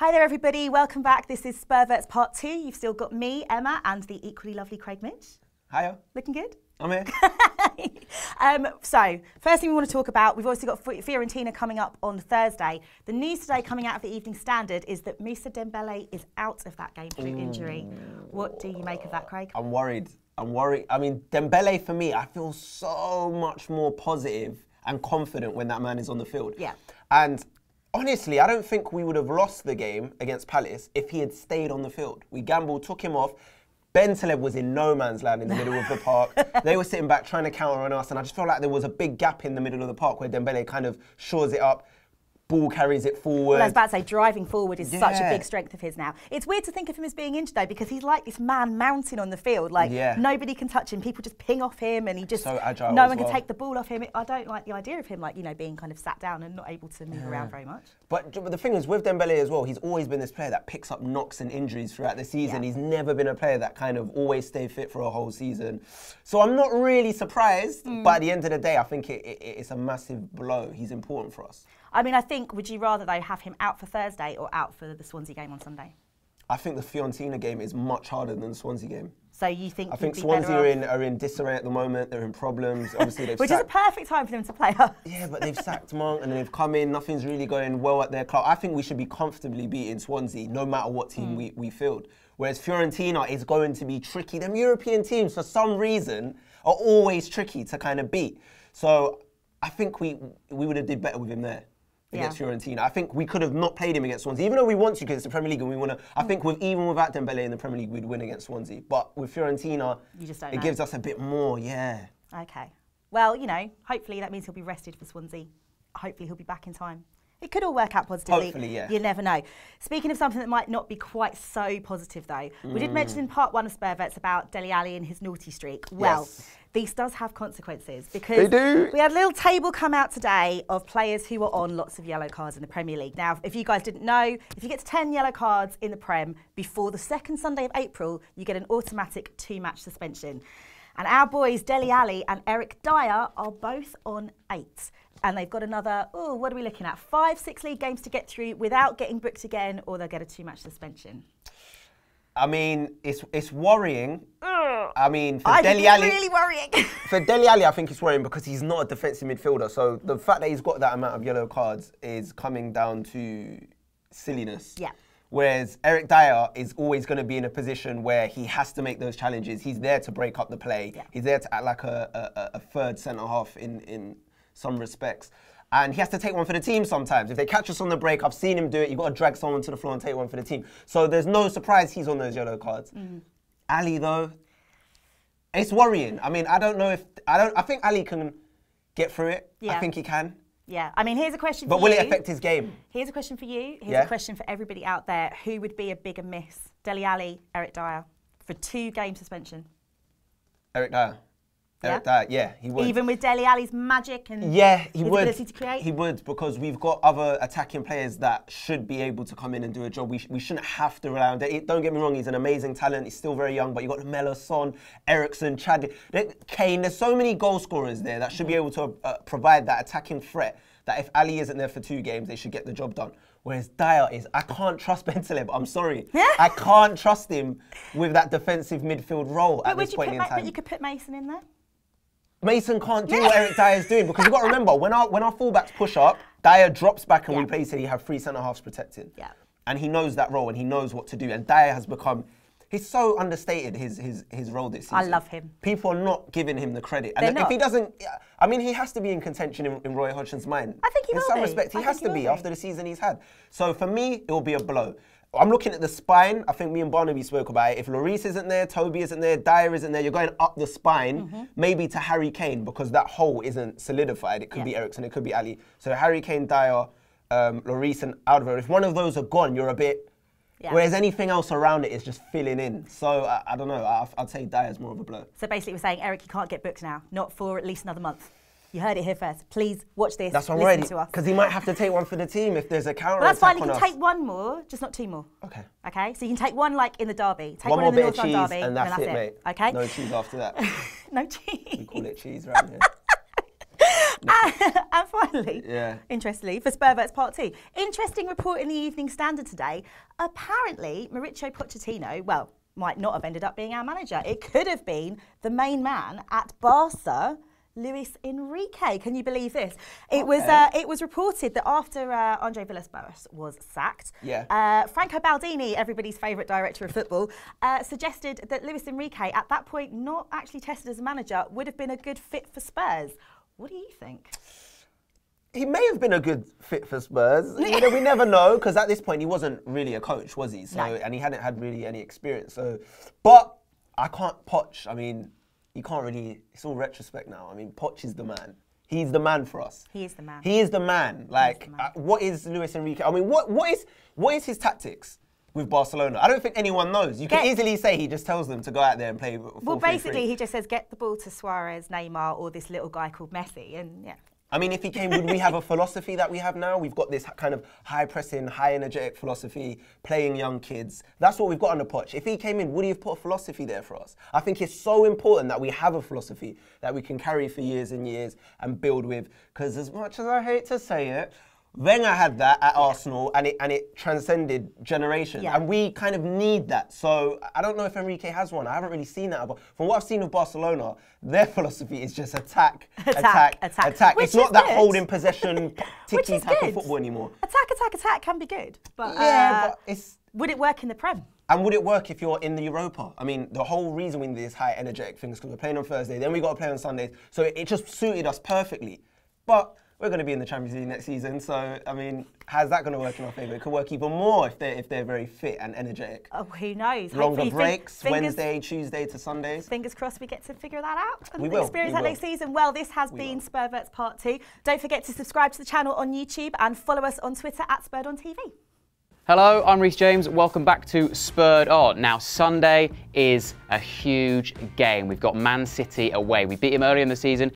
Hi there, everybody. Welcome back. This is Spurverts Part 2. You've still got me, Emma, and the equally lovely Craig Mitch. Hiya, Looking good? I'm here. Um, so, first thing we want to talk about, we've obviously got Fi- Fiorentina coming up on Thursday. The news today coming out of the Evening Standard is that Musa Dembele is out of that game through injury. What do you make of that, Craig? I'm worried. I'm worried. I mean, Dembele for me, I feel so much more positive and confident when that man is on the field. Yeah. And honestly, I don't think we would have lost the game against Palace if he had stayed on the field. We gambled, took him off. Bentaleb was in no man's land in the middle of the park. They were sitting back trying to counter on us, and I just felt like there was a big gap in the middle of the park where Dembele kind of shores it up, ball carries it forward. Well, I was about to say, driving forward is such a big strength of his now. It's weird to think of him as being injured though, because he's like this man mountain on the field. Like Yeah. nobody can touch him. People just ping off him, and he just So agile no one can take the ball off him. I don't like the idea of him, like you know, being kind of sat down and not able to move around very much. But, but the thing is, with Dembele as well, he's always been this player that picks up knocks and injuries throughout the season. Yeah. He's never been a player that kind of always stay fit for a whole season. So I'm not really surprised. Hmm. But at the end of the day, I think it, it, it's a massive blow. He's important for us. I mean, I think would you rather though have him out for Thursday or out for the Swansea game on Sunday? I think the Fiorentina game is much harder than the Swansea game. So you think I think Swansea are in are in disarray at the moment. They're in problems. Obviously, they've which is a perfect time for them to play us. yeah, but they've sacked Monk and they've come in. Nothing's really going well at their club. I think we should be comfortably beating Swansea, no matter what team hmm. we, we field. Whereas Fiorentina is going to be tricky. Them European teams, for some reason, are always tricky to kind of beat. So I think we we would have did better with him there against Yeah. Fiorentina. I think we could have not played him against Swansea, even though we want to because it's the Premier League and we want to. I think with even without Dembele in the Premier League, we'd win against Swansea. But with Fiorentina, You just don't it know. gives us a bit more. Yeah. Okay. Well, you know, hopefully that means he'll be rested for Swansea. Hopefully he'll be back in time. It could all work out positively. Hopefully, yeah. You never know. Speaking of something that might not be quite so positive, though, we did mention in mm. part one of Spurverts about Dele Alli and his naughty streak. Well, Yes. these does have consequences because we had a little table come out today of players who were on lots of yellow cards in the Premier League. Now, if you guys didn't know, if you get to 10 yellow cards in the Prem before the second Sunday of April, you get an automatic two match suspension. And our boys, Dele Alli and Eric Dier, are both on eight. And they've got another, oh, what are we looking at? Five, six league games to get through without getting booked again, or they'll get a two match suspension. I mean, it's it's worrying. I mean, for I Dele Alli, really worrying. for Dele Alli, I think it's worrying because he's not a defensive midfielder. So the fact that he's got that amount of yellow cards is coming down to silliness. Yeah. Whereas Eric Dier is always going to be in a position where he has to make those challenges. He's there to break up the play. Yeah. He's there to act like a, a, a third centre half in, in some respects. And he has to take one for the team sometimes. If they catch us on the break, I've seen him do it. You've got to drag someone to the floor and take one for the team. So there's no surprise he's on those yellow cards. Mm. Alli, though, it's worrying. I mean, I don't know if I don't. I think Alli can get through it. I think he can. yeah, I mean, here's a question for But will you. it affect his game? Here's a question for you. Here's Yeah. a question for everybody out there. Who would be a bigger miss? Dele Alli, Eric Dier, for two game suspension. Eric Dier. Yeah? Yeah, he would. Even with Dele Alli's magic and Yeah, he his would. ability to create. He would because we've got other attacking players that should be able to come in and do a job. We, sh- we shouldn't have to rely on. It. Don't get me wrong, he's an amazing talent. He's still very young, but you've got Melo, Son, Eriksen, Chad, Kane. There's so many goal scorers there that should be able to uh, provide that attacking threat. That if Alli isn't there for two games, they should get the job done. Whereas Dier is, I can't trust Bentaleb. I'm sorry, I can't trust him with that defensive midfield role but at this point in time. but you could put Mason in there. Mason can't do what Eric Dier is doing because you've got to remember when our when our fullbacks push up, Dier drops back and Yeah. we play so you have three centre halves protected. Yeah. And he knows that role and he knows what to do. And Dier has become he's so understated his his his role this season. I love him. People are not giving him the credit. They're And if not. he doesn't I mean he has to be in contention in, in Roy Hodgson's mind. I think he In will some be. respect he I has to be be. after the season he's had. So for me it will be a blow. I'm looking at the spine. I think me and Barnaby spoke about it. If Lloris isn't there, Toby isn't there, Dier isn't there, you're going up the spine, Mm-hmm. maybe to Harry Kane because that hole isn't solidified. It could be Yeah. Eriksen, it could be Alli. So Harry Kane, Dier, um, Lloris, and Alvaro. If one of those are gone, you're a bit. Yeah. Whereas anything else around it is just filling in. So I, I don't know. I, I'd say Dier's more of a blow. So basically, we're saying Eric, you can't get booked now, not for at least another month. You heard it here first. Please watch this. That's what I'm ready to us. because he might have to take one for the team if there's a counter Well, that's fine. You can us. take one more, just not two more. Okay. Okay, so you can take one like in the derby. Take One one, more in the bit of North cheese derby, and that's, then it, mate. Okay, No cheese after that. no cheese. We call it cheese, right? Yeah. and finally, Yeah. interestingly, for Spurverts Part 2, interesting report in the Evening Standard today. Apparently, Mauricio Pochettino, well, might not have ended up being our manager. It could have been the main man at Barca. Luis Enrique, can you believe this? It was uh, it was reported that after uh, Andre Villas-Boas was sacked, Yeah. uh, Franco Baldini, everybody's favourite director of football, uh, suggested that Luis Enrique, at that point not actually tested as a manager, would have been a good fit for Spurs. What do you think? He may have been a good fit for Spurs. you know, we never know because at this point he wasn't really a coach, was he? So No. and he hadn't had really any experience. So, but I can't Poch. I mean, you can't really. It's all retrospect now. I mean, Poch is the man. He's the man for us. He is the man. He is the man. Like, man. Uh, what is Luis Enrique? I mean, what what is what is his tactics? With Barcelona, I don't think anyone knows. You can easily say he just tells them to go out there and play. Well, 4-3-3. basically, he just says, get the ball to Suarez, Neymar, or this little guy called Messi. And yeah. I mean, if he came, would we have a philosophy that we have now? We've got this kind of high pressing, high energetic philosophy, playing young kids. That's what we've got under Poch. If he came in, would he have put a philosophy there for us? I think it's so important that we have a philosophy that we can carry for years and years and build with. Because as much as I hate to say it, Wenger had that at Arsenal and it and it transcended generations. Yeah. And we kind of need that. So I don't know if Enrique has one. I haven't really seen that. But from what I've seen of Barcelona, their philosophy is just attack, Attack, attack. attack. Which it's not is that good. holding possession, tiki taka football anymore. Attack, attack, attack can be good. But, Yeah, uh, but it's. would it work in the Prem? And would it work if you're in the Europa? I mean, the whole reason we need this high energetic thing is because we're playing on Thursday, then we got to play on Sundays. So it, it just suited us perfectly. But we're going to be in the Champions League next season, so I mean, how's that going to work in our favour? It could work even more if they're if they're very fit and energetic. Oh, who knows? Longer Hopefully, breaks, fingers- Wednesday, Tuesday to Sundays. Fingers crossed we get to figure that out and We will, experience we that will. next season. Well, this has been will. Spurverts Part 2. Don't forget to subscribe to the channel on YouTube and follow us on Twitter at Spurred on TV. Hello, I'm Reece James. Welcome back to Spurred On. Now, Sunday is a huge game. We've got Man City away. We beat him earlier in the season.